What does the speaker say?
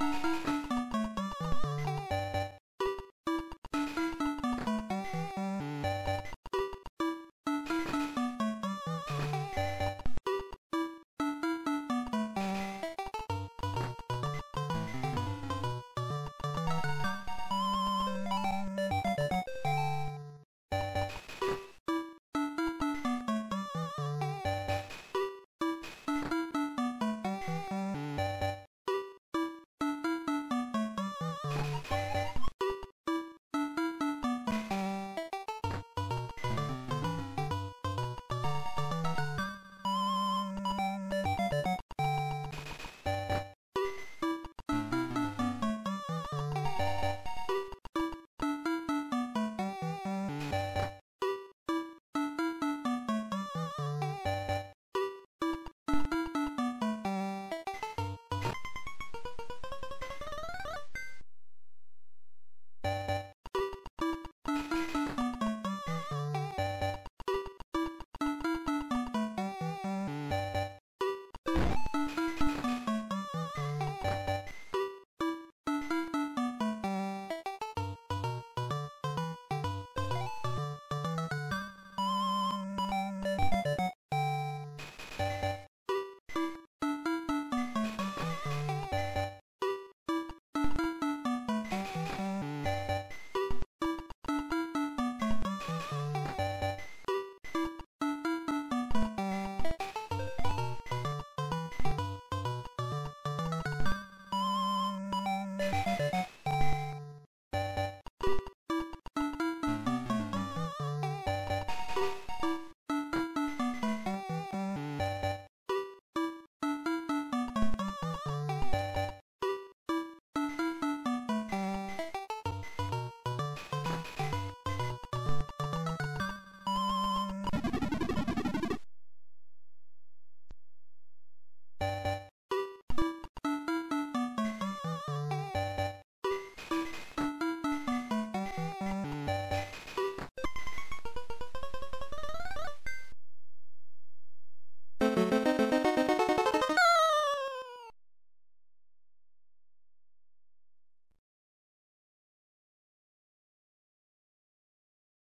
you